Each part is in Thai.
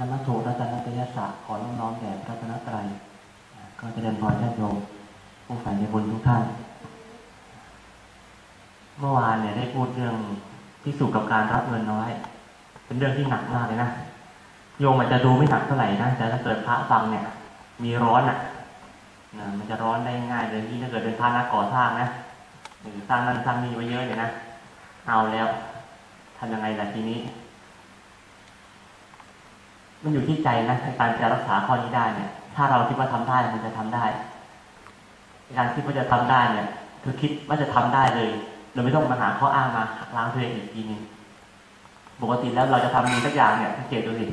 นมัสถุรัตนตยศะขอน้อมแด่พระรัตนตรัยก็จะเดินพรญาติโยมผู้ฝ่ายในบุญทุกท่าน เมื่อวานเนี่ยได้พูดเรื่องที่สุกับการรับเงินน้อย เป็นเรื่องที่หนักมากเลยนะโยมอาจจะดูไม่หนักเท่าไหร่นะแต่ถ้าเกิดพระฟังเนี่ย มีร้อนอะนะมันจะร้อนได้ง่ายเลยที่ถ้าเกิดเป็นพระนักก่อสร้างนะหรือสร้างนั่นสร้างนี่ไว้เยอะเลยนะเอาแล้วทำยังไงล่ะทีนี้ มันอยู่ที่ใจนะในการจะรักษาข้อนี้ได้เนี่ย ถ้าเราคิดว่าทำได้มันจะทำได้ การคิดว่าจะทำได้เนี่ย คือคิดว่าจะทำได้เลยโดยไม่ต้องมาหาข้ออ้างมาล้างตัวเองอีกทีนึงปกติแล้วเราจะทำดีสักอย่างเนี่ยสังเกตดูสิ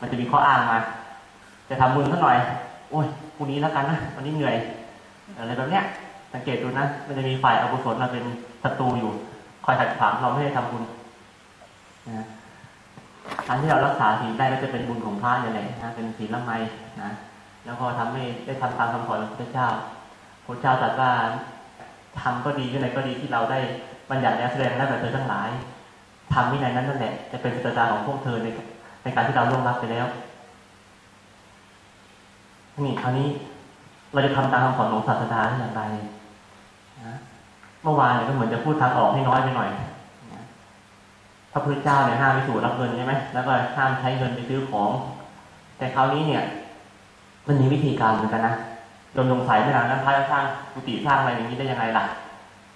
มันจะมีข้ออ้างมา จะทำบุญสักหน่อย โอ้ยพรุ่งนี้แล้วกันนะวันนี้เหนื่อยอะไรแบบเนี้ย สังเกตดูนะมันจะมีฝ่ายอกุศลมาเป็นศัตรูอยู่ คอยขัดขวางเราไม่ให้ทำบุญนะ การที่เรารักษาศีลได้ก็จะเป็นบุญของพระนี่แหละนะเป็นศีลละไมนะแล้วก็ทำให้ได้ทำตามคำสอนของพระเจ้าพระเจ้าตรัสว่าทำก็ดีวินัยก็ดีที่เราได้บัญญัติแล้วแสดงแล้วแบบเธอทั้งหลายทำวินัยนั้นนั่นแหละ จะเป็นสตาของพวกเธอในในการที่เราล่วงรับไปแล้วนี่คราวนี้เราจะทำตามคำสอนของศาสดาอย่างไรนะเมื่อวานเนี่ยก็เหมือนจะพูดทางออกให้น้อยไปหน่อย ระพุทธเจ้าเนี่ยห้ามไปสู่รับเงินใช่ไหมแล้วก็ห้ามใช้เงินไปซื้อของ แต่คราวนี้เนี่ย มันมีวิธีการเหมือนกันนะโยมสงสัยไม่นานนั้นพระจะสร้างกุฏิสร้างอะไรอย่างนี้ได้ยังไงล่ะ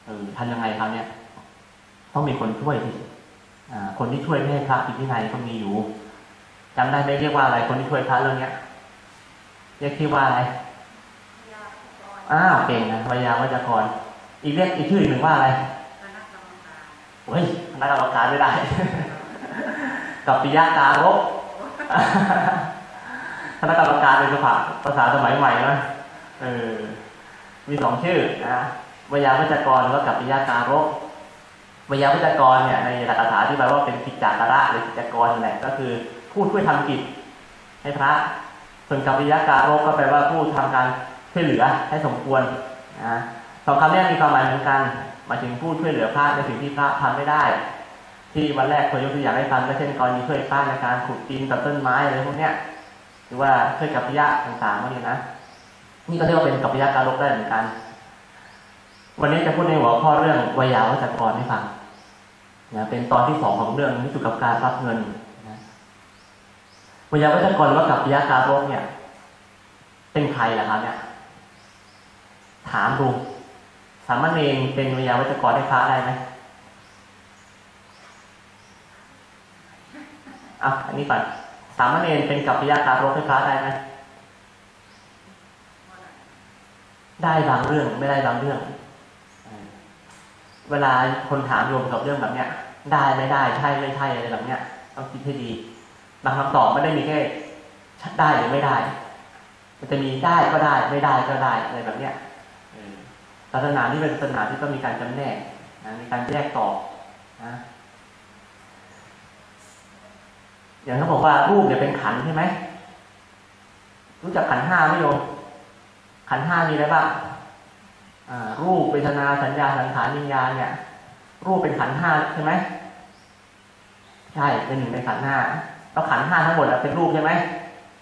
เออทำยังไงคราวเนี้ยต้องมีคนช่วยสิอ่าคนที่ช่วยไม่ให้พระผิดวินัยก็มีอยู่จำได้ไหมเรียกว่าอะไรคนที่ช่วยพระเรื่องเนี้ยเรียกที่ว่าอะไรอ้าวเก่งนะวิยาวัจกร อีกเรียกอีกชื่อหนึ่งว่าอะไร เฮ้ยคณะกรรมการไม่ได้ กับปิยาการบคณะกรรมการเป็นภาษาภาษาสมัยใหม่นะเออ มีสองชื่อนะวิยาวัจกรแล้วกับปิยาการบวิยาวัจกรเนี่ยในหลักคาถาที่แปลว่าเป็นกิจจาระหรือกิจกรแหละก็คือผู้ช่วยทำกิจให้พระ ส่วนกับปิยาการบก็แปลว่าผู้ทำการช่วยเหลือให้สมควรนะ สองคำนี้มีความหมายเหมือนกันหมายถึงผู้ช่วยเหลือพระในสิ่งที่พระทำไม่ได้ ที่วันแรกคยยกตัวอย่างให้ฟังก็เช่นกรณีช่วยพระในการขุดดินตัดต้นไม้อะไรพวกเนี้ยหรือว่าช่วยกับปิยะต่างๆพวกนี้นะนี่ก็เรียกว่าเป็นกับปิยะการลบได้เหมือนกัน วันนี้จะพูดในหัวข้อเรื่องวิยาวัจกรให้ฟังนะเป็นตอนที่สองของเรื่องที่สุกับการรับเงินนะวิยาวัจกรว่ากับปิยะการลบเนี่ย เป็นใครล่ะครับเนี่ย ถามดูามเณรเป็นวิยาวัจกรให้พระได้ไหมอะอันนี้ก่อนสามเณรเป็นกับปิยาการบให้พระได้ไหมได้บางเรื่องไม่ได้บางเรื่อง เวลาคนถามรวมกับเรื่องแบบเนี้ย ได้ไม่ได้ใช่ไม่ใช่อะไรแบบเนี้ยต้องคิดให้ดีบางคำตอบไม่ได้มีแค่ได้หรือไม่ได้ มันจะมีได้ก็ได้ไม่ได้ก็ได้อะไรแบบเนี้ย ศาสนาที่เป็นศาสนาที่ต้องมีการจำแนกนะมีการแยกตอบนะอย่างเขาบอกว่ารูปเนี่ยเป็นขันใช่ไหมรู้จักขันห้าไหมโยมขันห้ามีอะไรบ้างรูปเวทนาสัญญาสังขารวิญญาณเนี่ย รูปเป็นขันห้าใช่ไหมใช่เป็นหนึ่งในขันห้าแล้วขันห้าทั้งหมดเป็นรูปใช่ไหม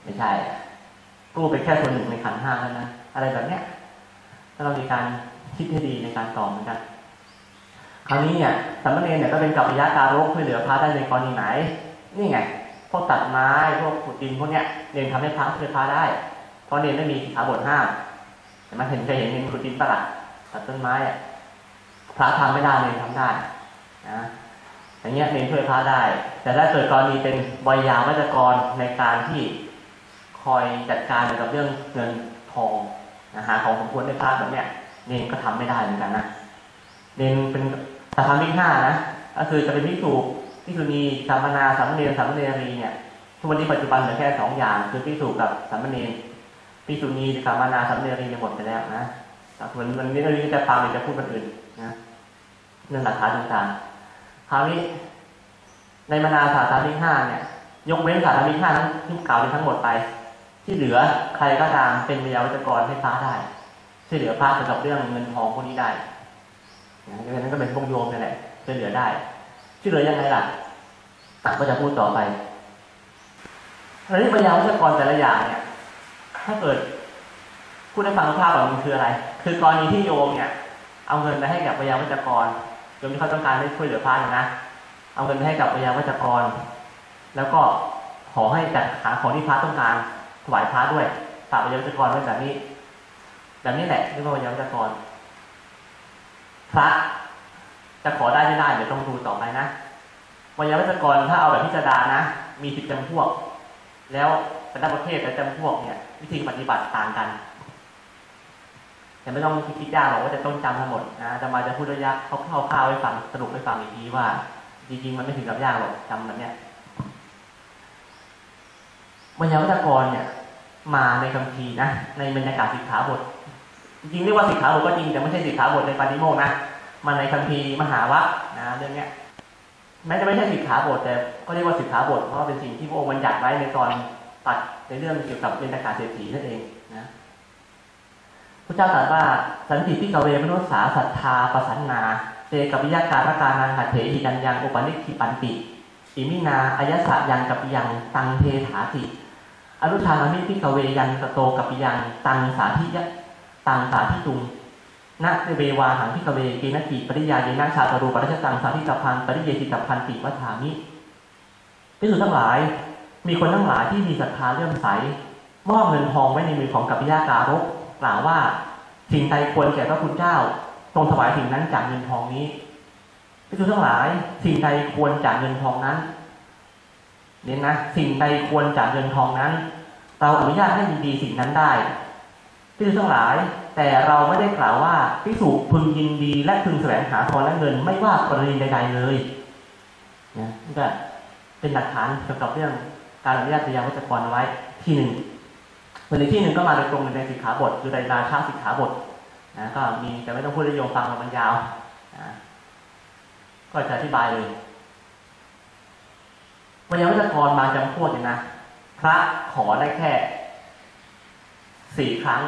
ไม่ใช่ รูปเป็นแค่ส่วนหนึ่งในขันห้าเท่านั้นอะไรแบบเนี้ยถ้าเรามีการ คิดให้ดีในการตอบเหมือนกันคราวนี้เนี่ยสามเณรเนี่ยก็เป็นกัปปิยะการกช่วยเหลือพระได้ในกรณีไหน นี่ไง พวกตัดไม้ พวกขุดดินพวกเนี้ยเรียนทำให้พระช่วยพระได้ เพราะเรียนไม่มีขาบทห้ามแต่มาเห็นเคยเห็นเรียนขุดดินปะล่ะตัดต้นไม้อะพระทำไม่ได้เรียนทำได้นะอย่างเงี้ยเรียนช่วยพระได้ แต่ถ้าเกิดกรณีเป็นบอยาวัจกรในการที่คอยจัดการเกี่ยวกับเรื่องเงินทองนะหาของสมควรในพระแบบเนี้ย เนนก็ทำไม่ได้เหมือนกันนะเนนเป็นสถามิกห้านะก็คือจะเป็นพิสูจพิสูนีสามนาสามเณรสามเณรีเนี่ยทุกวันนี้ปัจจุบันเหลือแค่สองอย่าง คือพิสูจกับสามเณรพิสูนีสามนาสามเณรีหมดไปแล้วนะส่วนวันนี้เราจะฟังหรือจะพูดคนอื่นนะเรื่องหลักฐานต่างๆคราวนี้ในมนาสาสามิห้าเนี่ย ยกเว้นสาสามิห้าทั้งที่กล่าวไปทั้งหมดไป ที่เหลือใครก็ตามเป็นวิยาวัจกรให้พระได้ ช่วยเหลือพระเกี่ยวกับเรื่องเงินทองพวกนี้ได้ดังนั้นก็เป็นพวกโยมนี่แหละช่วยเหลือได้ช่วยเหลือยังไงล่ะก็จะพูดต่อไปแล้วที่ปัญญาวัจกรแต่ละอย่างเนี่ย ถ้าเกิดพูดให้ฟังภาพแบบมันคืออะไร คือกรณีที่โยมเนี่ย เอาเงินไปให้กับปัญญาวัจกรโยมที่เขาต้องการให้ช่วยเหลือพระนะเอาเงินไปให้กับปัญญาวัจกร แล้วก็ขอให้จัดหาของที่พระต้องการถวายพระด้วยฝากปัญญาวัจกรไว้แบบนี้ แบบนี้แหละเรียกว่าปัญญาวัจกรพระจะขอได้ไม่ได้เดี๋ยวต้องดูต่อไปนะวัยวัจกรถ้าเอาแบบพิจารณานะมีสิบจำพวก แล้วแต่ละประเภทแต่จำพวกเนี่ย วิธีปฏิบัติต่างกันแต่ไม่ต้องคิดยากหรอกว่าจะต้องจำทั้งหมดนะจะมาจะพูดระยะเขาเข้าข้าวให้ฟังสรุปให้ฟังอีกทีว่า จริงๆมันไม่ถึงกับยากหรอกจำแบบเนี้ยไวยาวัจกรเนี่ย มาในคัมภีร์นะในเมณฑกะสิกขาบท จริงเรียกว่าสิกขาบทก็จริงแต่ไม่ใช่สิกขาบทในปาฏิโมกข์นะมาในคัมภีร์มหาวรรคนะเรื่องเนี้ยแม้จะไม่ใช่สิกขาบทแต่ก็เรียกว่าสิกขาบทเพราะเป็นสิ่งที่พระองค์บัญญัติไว้ในตอนตรัสในเรื่องเกี่ยวกับเมณฑกะเศรษฐีนั่นเองนะพระเจ้าตรัสว่าสันติ ภิกขะเว มะนุสสา สัทธา ปะสันนาเตกัปปิยะการะกานังหัตเถหิรัญญังอุปะนิกขิปันติอิมินาอัยยัสสะยังกัปปิยังตังเทถาติ อะนุชานามิ ภิกขะเวยัง ตะโตกัปปิยังตังสาทิยะ ตังสาทิตุงนะ ตเววาหัง ภิกขะเวเกนะจิ ปะริยาเยนะชาตะรูปะระชะตังสาทิตัพพัง ปะริเยสิตัพพันติวะทามิ ภิกษุทั้งหลาย มีคนทั้งหลายที่มีศรัทธาเลื่อมใสมอบเงินทองไว้ในมือของกัปปิยการกกล่าวว่าสิ่งใดควรแก่พระคุณเจ้าจงถวายสิ่งนั้นจากเงินทองนี้ที่สุดทั้งหลาย สิ่งใดควรจากเงินทองนั้นเนี่ยนะ สิ่งใดควรจากเงินทองนั้น เราอนุญาตให้ยินดีสิ่งนั้นได้ ที่สุดทั้งหลาย แต่เราไม่ได้กล่าวว่าพิสูจพึงยินดี และพึงแสวงหาทองและเงิน ไม่ว่ากรณีใด ๆ เลยนะนี่ก็เป็นหลักฐานเกี่ยวกับเรื่องการอนุญาตยาวัจกรไว้ที่หนึ่งส่วนในที่หนึ่งก็มาโดยตรงในสิกขาบทคือในราชาสิกขาบทนะก็มีแต่ไม่ต้องพูดให้โยมฟังมันยาวนะก็จะอธิบายเลยพยาวัจกรบางจำพวกเนี่ยนะพระขอได้แค่สี่ครั้ง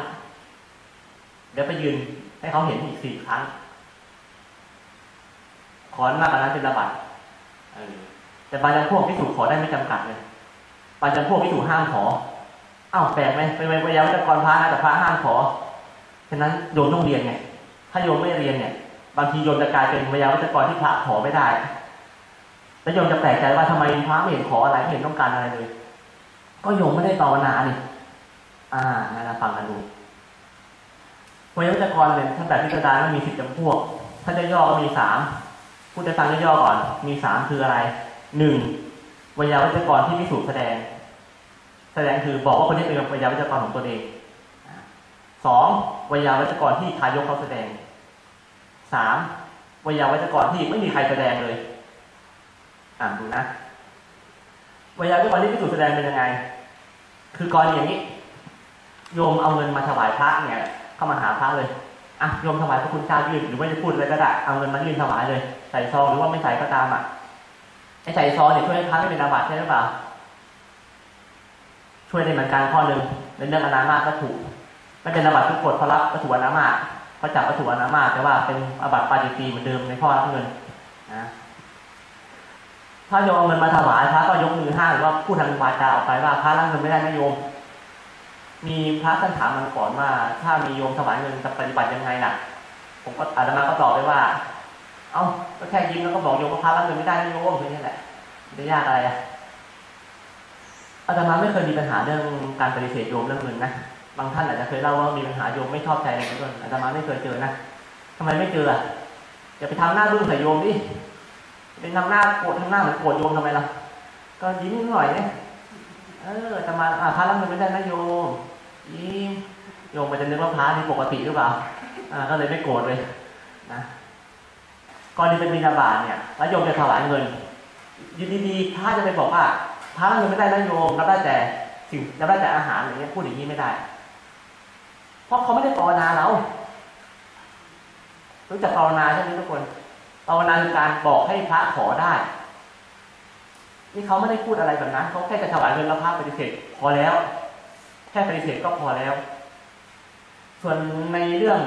เดี๋ยวไปยืนให้เขาเห็นอีกสี่ครั้ง ขอมากกว่านั้นเป็นระบัดแต่บางจำพวกพิสูจขอได้ไม่จำกัดเลยบางจำพวกพิสูจห้ามขออ้าวแปลกไหมเป็นวิยาวัจกรพระนะแต่พระห้ามขอฉะนั้นโยมต้องเรียนไง ถ้าโยมไม่เรียนเนี่ย บางทีโยมจะกลายเป็นวิยาวัจกรที่พระขอไม่ได้ แล้วโยมจะแปลกใจว่าทำไมพระไม่เห็นขออะไรไม่เห็นต้องการอะไรเลย ก็โยมไม่ได้ภาวนานี่อ่างั้นเราฟังกันดู วิยาวัจกรเนี่ยท่านแบบพิจารณามีสิบจำพวก ถ้าจะย่อก็มีสามพูดจะฟังย่อก่อน มีสามคืออะไรหนึ่งวิยาวัจกรที่พิสูจน์แสดง แสดงคือบอกว่าคนนี้เป็นวิยาวัจกรของตัวเองสองวิยาวัจกรที่ทายกเขาแสดงสามวิยาวัจกรที่ไม่มีใครแสดงเลย อ่านดูนะวิยาวัจกรที่พิสูจน์แสดงเป็นยังไง คือกรณีอย่างนี้ โยมเอาเงินมาถวายพระเนี่ย เข้ามาหาพระเลยอะโยมถวายพระคุณเจ้ายื่นหรือว่าจะพูดอะไรก็ได้เอาเงินมายื่นถวายเลย ใส่ซองหรือว่าไม่ใส่ก็ตามอะไอ้ใส่ซองเนี่ยช่วยให้พระไม่เป็นอาบัติใช่หรือเปล่า ช่วยได้เหมือนกันข้อหนึ่งในเรื่องอนามาตก็ถูกไม่เป็นอาบัติทุกกฎเพราะรับวัตถุอนามาเพราะจับวัตถุอนามาแต่ว่าเป็นอาบัติปาจิตีเหมือนเดิมในข้อรับเงินนะถ้าโยมเอาเงินมาถวายพระก็ยกมือห้าหรือว่าพูดทางวาจาออกไปว่าพระรับเงินไม่ได้นะโยม มีพระท่านถามมันก่อนว่า ถ้ามีโยมถวายเงินจะปฏิบัติยังไงล่ะ ผมก็อาตมาก็ตอบไปว่า เอ้าก็แค่ยิ้มแล้วก็บอกโยมว่าพระรับเงินไม่ได้นะโยมแค่นี้แหละจะยากอะไรอะอาตมาไม่เคยมีปัญหาเรื่องการปฏิเสธโยมเรื่องเงินนะบางท่านอาจจะเคยเล่าว่ามีปัญหาโยมไม่ชอบใจอะไรเป็นต้นอาตมาไม่เคยเจอนะทำไมไม่เจออะอย่าไปทำหน้าบึ้งใส่โยมดิเป็นทำหน้าโกรธทำหน้าเหมือนโกรธโยมทำไมล่ะก็ยิ้มหน่อยเนี่ยเอออาตมาอ่าพระรับเงินไม่ได้นะโยม ยิ้มโยมมันจะนึกว่าพระนี่ปกติหรือเปล่าอ่าก็เลยไม่โกรธเลยนะกรณีเป็นบิณฑบาตเนี่ยแล้วโยมจะถวายเงินอยู่ดีๆพระจะไปบอกว่าพระรับเงินไม่ได้นะโยมรับได้แต่สิ่งรับได้แต่อาหารอย่างเงี้ยพูดอย่างนี้ไม่ได้ เพราะเขาไม่ได้ภาวนาเรารู้จักภาวนาใช่ไหมทุกคนภาวนาคือการบอกให้พระขอได้นี่เขาไม่ได้พูดอะไรแบบนั้นเขาแค่จะถวายเงินแล้วพระปฏิเสธพอแล้ว แค่ปฏิเสธก็พอแล้ว ส่วนในเรื่อง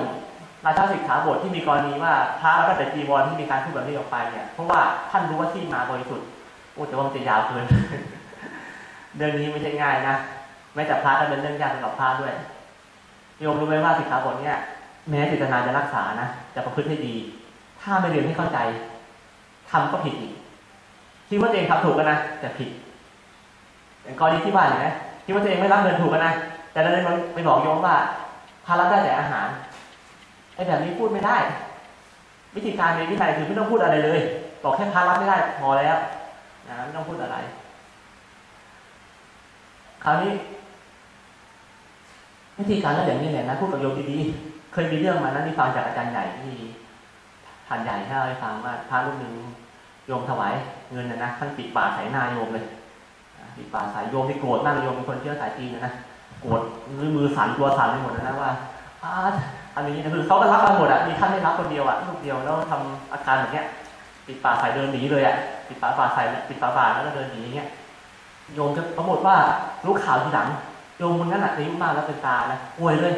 ราชาสิกขาบทที่มีกรณีว่าพระรับแต่จีวรที่มีการพูดแบบนี้ออกไปเนี่ยเพราะว่าท่านรู้ว่าที่มาบริสุทธิ์โอ้แต่ว่ามันจะยาวเกินเรื่องนี้ไม่ใช่ง่ายนะแม้แต่พระก็เป็นเรื่องยากสำหรับพระด้วยโยมรู้ไหมว่าสิกขาบทเนี่ยแม้จิตนาจะรักษานะจะประพฤติให้ดี ถ้าไม่เรียนให้เข้าใจทำก็ผิดอีกคิดว่าตัวเองทำถูกกันนะแต่ผิดอย่างกรณีที่บ้านนะ คิดว่าตัวเองไม่รับเงินถูกกันนะ แต่เราเลยไปบอกโยมว่าพารับได้แต่อาหารไอ้แบบนี้พูดไม่ได้ วิธีการในวินัยคือไม่ต้องพูดอะไรเลย บอกแค่พารับไม่ได้พอแล้วนะไม่ต้องพูดอะไร คราวนี้ วิธีการก็อย่างนี้แหละนะพูดกับโยมดีๆเคยมีเรื่องมานะที่ฟังจากอาจารย์ใหญ่ที่ท่านใหญ่ให้เราให้ฟังว่าพระรูปหนึ่งโยมถวายเงินนะนะท่านปิดปากใส่หน้าโยมเลย ปิดปากใส่โยมที่โกรธมากโยมเป็นคนเชื่อสายจีนนะนะโกรธมือมือสั่นตัวสั่นไปหมดนะนะว่าอันนี้คือเขาก็รับมาหมดอะมีท่านไม่รับคนเดียวอะลูกเดียวแล้วทำอาการแบบเนี้ยปิดปากใส่เดินหนีเลยอะปิดปากปากใส่ปิดปากปาแล้วก็เดินหนีอย่างเงี้ยโยมจะปรากฏว่ารู้ข่าวทีหลังโยมคนนั้นอะอายุมากแล้วเป็นตานะป่วยเลย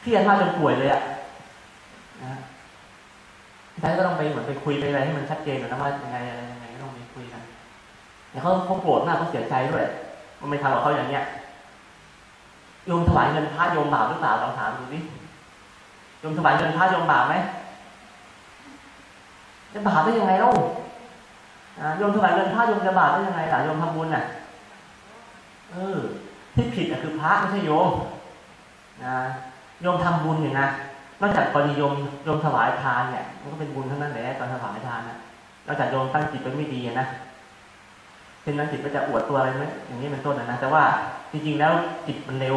เครียดมากจนป่วยเลยอะนะดังนั้นก็ต้องไปเหมือนไปคุยไปอะไรให้มันชัดเจนนะว่ายังไงอะไร แต่เขาเขาโกรธมากเขาเสียใจด้วยมันไม่ทำกับเขาอย่างเนี้ยโยมถวายเงินพระโยมบาปหรือเปล่าลองถามดูดิโยมถวายเงินพระโยมบาปไหมจะบาปได้ยังไงเล่าโยมถวายเงินพระโยมจะบาปได้ยังไงล่ะโยมทำบุญน่ะ เออ ที่ผิดอะคือพระไม่ใช่โยมนะโยมทำบุญอย่างนะนอกจากกรณีโยมโยมถวายทานเนี่ยมันก็เป็นบุญทั้งนั้นแหละตอนถวายทานนะนอกจากโยมตั้งจิตเป็นไม่ดีนะ เช่นนั้นจิตก็จะอวดตัวอะไรไหมอย่างนี้เป็นต้นนะแต่ว่าจริงๆแล้วจิตมันเร็ว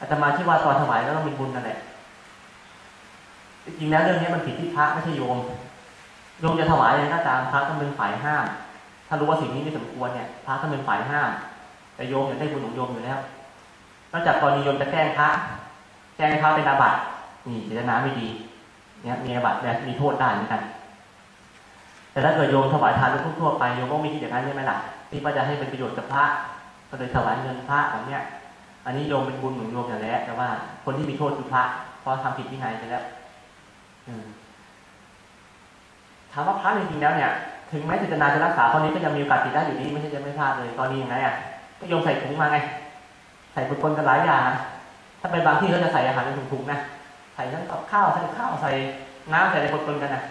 อาตมาคิดว่าตอนถวายแล้วต้องมีบุญนั่นแหละจริงๆแล้วเรื่องนี้มันผิดที่พระไม่ใช่โยมโยมจะถวายอะไรก็ตามพระต้องเป็นฝ่ายห้าม ถ้ารู้ว่าสิ่งนี้ไม่สมควรเนี่ยพระต้องเป็นฝ่ายห้าม แต่โยมอยากได้บุญของโยมอยู่แล้วนอกจากกรณีโยมจะแกล้งพระแกล้งพระเป็นอาบัตินี่เจตนาไม่ดีเนี่ยมีอาบัติแบบมีโทษได้เหมือนกัน แต่ถ้าเกิดโยมถวายทานทั่วไปโยมก็ไม่คิดอย่างนั้นใช่ไหมล่ะที่ว่าจะให้เป็นประโยชน์กับพระก็เลยถวายเงินพระแบบเนี้ย อันนี้โยมเป็นบุญของโยมอย่างแล้วแต่ว่าคนที่มีโทษคือพระเพราะทำผิดที่ไหนไปแล้วถามว่าพระจริงๆแล้วเนี่ยถึงแม้เจตนาจะรักษาคนนี้ก็ยังมีโอกาสติดได้อยู่ดีไม่ใช่จะไม่พลาดเลยตอนนี้ยังไงอะก็โยมใส่ถุงมาไง ใส่ปนกันหลายอย่างถ้าไปบางที่เขาจะใส่อาหารในถุงๆนะใส่ทั้งกับข้าวใส่ข้าวใส่น้ำใส่ในปนๆกันนะ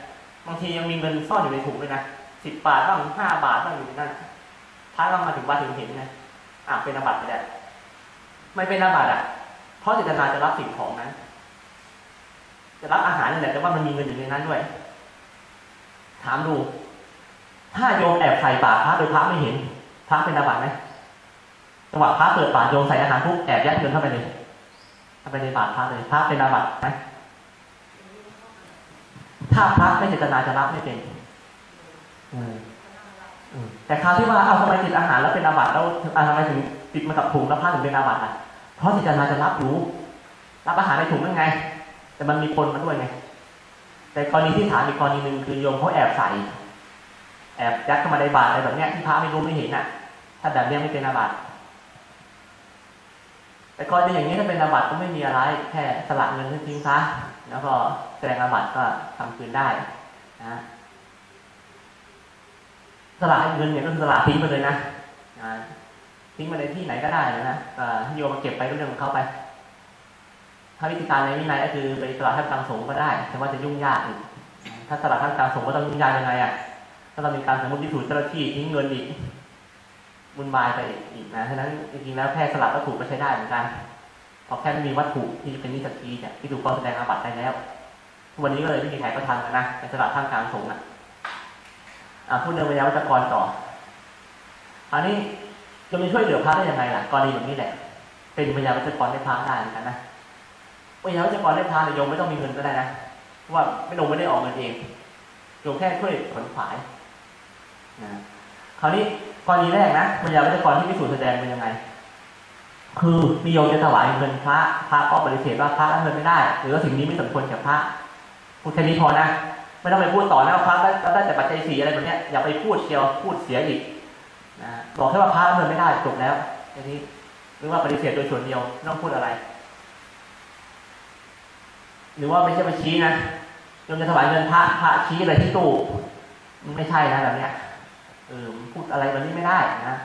บางทียังมีเงินซ่อนอยู่ในถุงเลยนะสิบบาทบ้างห้าบาทบ้างอยู่นั่นท้ายเรามาถึงบ้านถึงเห็นนะอะเป็นอาบัติไปแล้วไม่เป็นอาบัติอะ เพราะเจตนาจะรับสิ่งของนั้นจะรับอาหารนี่แหละแต่ว่ามันมีเงินอยู่ในนั้นด้วย ถามดู ถ้าโยมแอบใส่บาตรพระโดยพระไม่เห็นพระเป็นอาบัติไหมจังหวะพระเปิดบาตรโยมใส่อาหารปุ๊บแอบยัดเงินเข้าไปเลยเข้าไปในบาตรพระเลยพระเป็นอาบัติไหมาพระไม่เจตนาจะรับไม่เป็นแต่คราวที่ว่าเอาทำไมติดอาหารแล้วเป็นอาบัติแล้วทำไมถึงติดมากับถุงแล้วพระถึงเป็นอาบัติอะเพราะเจตนาจะรับรู้รับอาหารในถุงนั่นไง แต่มันมีคนมาด้วยไง แต่กรณีที่ถามอีกกรณีหนึ่งคือโยมเขาแอบใส่ แอบยัดเข้ามาในบาตรอะไรแบบเนี้ยที่พระไม่รู้ไม่เห็นอะ ถ้าแบบนี้ไม่เป็นอาบัติแต่กรณีอย่างนี้ถ้าเป็นอาบัติก็ไม่มีอะไรแค่สละเงินทิ้งซะ แล้วก็แสดงอาบัติก็ทำคืนได้นะสละเงินเนี่ยก็คือสละทิ้งไปเลยนะทิ้งมาในที่ไหนก็ได้นะที่โยมมาเก็บไปเรื่องของเขาไป ถ้าวิธีการในวินัยก็คือไปสละท่านกลางสงฆ์ก็ได้ แต่ว่าจะยุ่งยากอีกถ้าสละท่านกลางสงฆ์ก็ต้องยุ่งยากยังไงอะถ้าเรามีการสมมติที่ถูกเจ้าหน้าที่ทิ้งเงินอีกบุญบายไปอีกนะฉะนั้นจริงๆแล้วแค่สลับวัตถุก็ใช้ได้เหมือนกัน พอแค่ไม่มีวัตถุที่เป็นนิสกีเนี่ยที่ถูกต้องแสดงอาบัติได้แล้ว วันนี้ก็เลยไม่มีใครก็ทำนนะในสลับท่ามกลางสงฆ์อะพูดเรื่องวิญญาณวัจกรต่อ อันนี้จะมีช่วยเหลือพระได้ยังไงล่ะกรณีแบบนี้แหละ เป็นวิญญาณวัจกรได้พระได้เหมือนกันนะวิญญาณวัจกรได้พระเนี่ยโยมไม่ต้องมีเงินก็ได้นะเพราะว่าไม่ลงไม่ได้ออกเงินเองโยมแค่ช่วยขนขวายนะคราวนี้กรณีแรกนะวิญญาณวัจกรที่พิสูจน์แสดงเป็นยังไง คือนิยมจะถวายเงินพระ พระก็ปฏิเสธว่าพระรับเงินไม่ได้ หรือว่าสิ่งนี้ไม่สมควรแก่พระพูดแค่นี้พอนะ ไม่ต้องไปพูดต่อนะพระได้ได้แต่ปัจจัยสี่อะไรแบบนี้อย่าไปพูดเชียวพูดเสียอีกนะบอกแค่ว่าพระรับเงินไม่ได้จบแล้วทีนี้หรือว่าปฏิเสธโดยส่วนเดียวไม่ต้องพูดอะไร หรือว่าไม่ใช่ไปชี้นะโยมจะถวายเงินพระพระชี้อะไรที่ตู้ไม่ใช่นะแบบเนี้ยเออพูดอะไรแบบนี้ไม่ได้นะ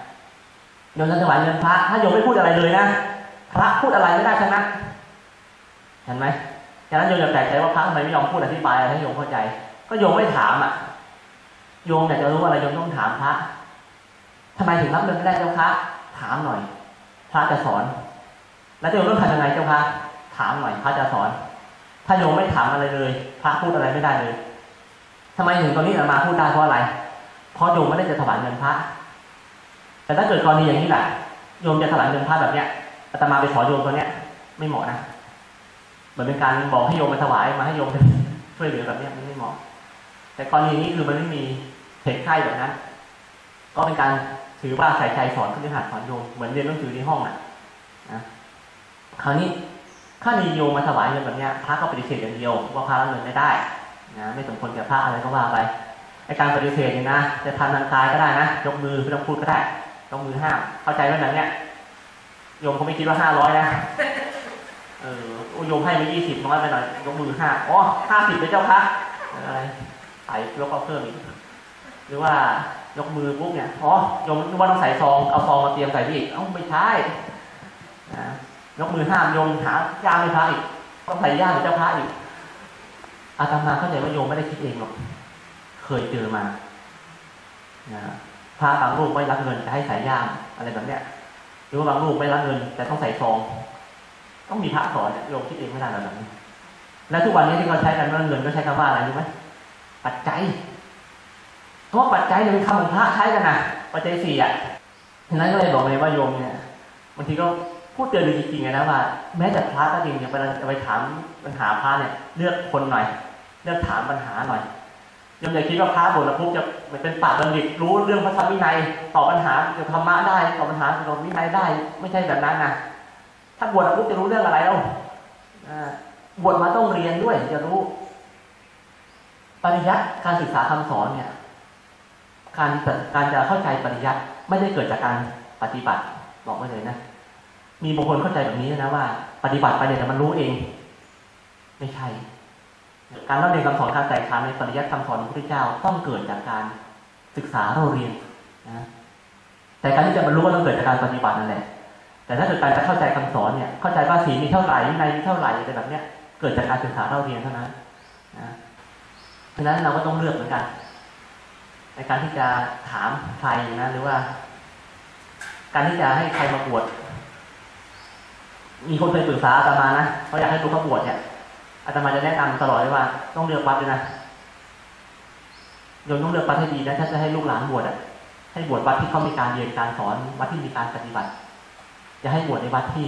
โยมจะถวายเงินพระ ถ้าโยมไม่พูดอะไรเลยนะ พระพูดอะไรไม่ได้ทั้งนั้นเห็นไหมฉะนั้นโยมอย่าแปลกใจว่าพระทำไมไม่ยอมพูดอธิบายอะไรให้โยมเข้าใจ ก็โยมไม่ถามอะ โยมอยากจะรู้อะไรโยมต้องถามพระทำไมถึงรับเงินไม่ได้เจ้าคะ ถามหน่อย พระจะสอน แล้วโยมต้องทำยังไงเจ้าคะ ถามหน่อยพระจะสอน ถ้าโยมไม่ถามอะไรเลย พระพูดอะไรไม่ได้เลยทำไมถึงตอนนี้อามาพูดได้เพราะอะไร เพราะโยมไม่ได้จะถวายเงินพระ แต่ถ้าเกิดกรณีอย่างนี้แหละโยมจะถวายเงินพระแบบเนี้ยอาตมาไปสอนโยมตัวเนี้ย ไม่เหมาะนะเหมือนเป็นการบอกให้โยมมาถวายมาให้โยมช่วยเหลือแบบเนี้ยมันไม่เหมาะ แต่กรณีนี้คือมันไม่มีเหตุไข้แบบนั้น ก็เป็นการถือว่าใส่ใจสอนขึ้นหัดสอนโยมเหมือนเรียนหนังสือในห้องน่ะนะคราวนี้ถ้ามีโยมมาถวายเงินแบบเนี้ยพระก็ปฏิเสธอย่างเดียวว่าพระรับเงินไม่ได้นะไม่สมควรแก่พระอะไรก็ว่าไปไอการปฏิเสธเนี่ยนะจะทำทางกายก็ได้นะยกมือไม่ต้องพูดก็ได้ ยกมือห้ามเข้าใจไหมแบบเนี้ยโยมเขาไม่คิดว่าห้าร้อยนะเออโยมให้มายี่สิบน้อยไปหน่อยยกมือห้าอ๋อห้าสิบเป็นเจ้าพระอะไรใส่ยกเอาเพิ่มอีกหรือว่ายกมือปุ๊บเนี่ยอ๋อโยมนึกว่าต้องใส่ซองเอาซองมาเตรียมใส่พี่อีกเอ้าไม่ใช่นะยกมือห้ามโยมหาย่าไม่พระอีกต้องใส่ย่ามเป็นเจ้าพระอีกอาตมาเข้าใจว่าโยมไม่ได้คิดเองหรอก เคยเจอมานะ พระบางรูปไม่รับเงินจะให้ส่ย่ามอะไรแบบเนี้ยหรือว่าบางรูปไม่รับเงิน แต่ต้องใส่ซองต้องมีพระสอนเนี่ยโยมคิดเองไม่ได้แบบนี้นแล้วทุกวันนี้ที่เขาใช้กันเรื่องเงินก็ใช้คำว่าอะไรรู้ไหมปัจจัยเพราะปัจจัยเป็นคำของพระใช้กันนะปัจจัยสี่อะฉะนั้นก็เลยบอกเลยว่าโยมเนี่ยบางทีก็พูดเตือนจริงๆนะว่า แม้แต่พระก็จริงเนี่ยเวลาไปถามปัญหาพระเนี่ย เลือกคนหน่อย เลือกถามปัญหาหน่อย ยมอย่าคิดว่าพระบทแล้วปุ๊บจะเป็นปากบัณฑิตรู้เรื่องพระธรรมวินัยตอบปัญหาเกี่ยวกับธรรมะได้ตอบปัญหาเกี่ยวกับวินัยได้ ไม่ใช่แบบนั้นนะถ้าบวชแล้วปุ๊บจะรู้เรื่องอะไรแล้วบวชมาต้องเรียนด้วยจะรู้ ปริยัติการศึกษาคำสอนเนี่ย การการจะเข้าใจปริยัติไม่ได้เกิดจากการปฏิบัติบอกไว้เลยนะมีบางคนเข้าใจแบบนี้นะว่า ปฏิบัติไปเนี่ยแต่มันรู้เอง ไม่ใช่ การเล่าเรียนคำสอนการแตกฉานในปริยัติคำสอนของพระพุทธเจ้าต้องเกิดจากการศึกษาเราเรียนนะแต่การที่จะบรรลุก็ต้องเกิดจากการปฏิบัตินั่นแหละ แต่ถ้าเกิดการจะเข้าใจคำสอนเนี่ยเข้าใจว่าสีมีเท่าไหร่ในมีเท่าไหร่อะไรแบบเนี้ยเกิดจากการศึกษาเราเรียนเท่านั้นนะเพราะฉะนั้นเราก็ต้องเลือกเหมือนกัน ในการที่จะถามใครนะหรือว่า การที่จะให้ใครมาบวชมีคนเคยปรึกษาอาตมานะเขาอยากให้ลูกเขาบวชเนี่ย อาตมาจะแนะนำตลอดเลยว่า ต้องเลือกวัดด้วยนะโยมต้องเลือกวัดให้ดีนะถ้าจะให้ลูกหลานบวชอะ ให้บวชวัดที่เขามีการเรียนการสอนวัดที่มีการปฏิบัติอย่าให้บวชในวัดที่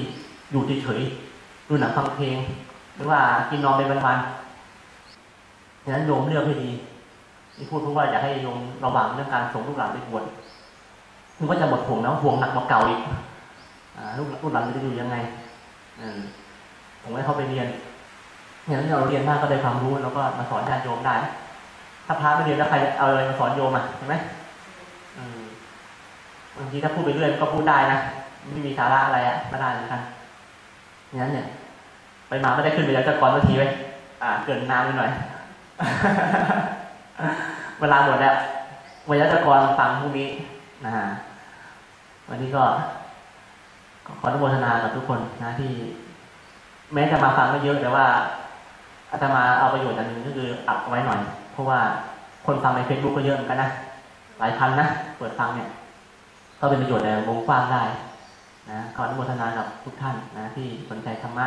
อยู่เฉยๆดูหนังฟังเพลง หรือว่ากินนอนไปวันๆฉะนั้นโยมเลือกให้ดีนี่พูดเพราะว่าอยากให้โยมระวังเรื่องการส่งลูกหลานไปบวชถึงว่าจะหมดห่วงนะห่วงหนักกว่าเก่าอีกลูกลูกหลานจะอยู่ยังไงผมให้เขาไปเรียน อย่างนั้นเราเรียนมากก็ได้ความรู้แล้วก็มาสอนญาติโยมได้ ถ้าพระไม่เรียนแล้วใครเอาอะไรมาสอนโยมอะเห็นไหมบางทีถ้าพูดไปเรื่อยก็พูดได้นะไม่มีสาระอะไรอะก็ได้เหมือนกันงั้นเนี่ย ไปมาไม่ได้ขึ้นไปแล้วจะก่อนสักทีไว้อ่า เกินน้ำไปหน่อย เวลาหมดแล้ววิทยากรฟังพรุ่งนี้นะฮะวันนี้ก็ขออนุโมทนากับทุกคนนะที่ แม้จะมาฟังไม่เยอะแต่ว่า อาตมาเอาประโยชน์อันหนึ่งก็คืออัดไว้หน่อย เพราะว่าคนฟังในเฟซบุ๊กก็เยอะเหมือนกันนะหลายพันนะเปิดฟังเนี่ยก็เป็นประโยชน์ในวงกว้างได้นะขออนุโมทนากับทุกท่านนะที่สนใจธรรมะ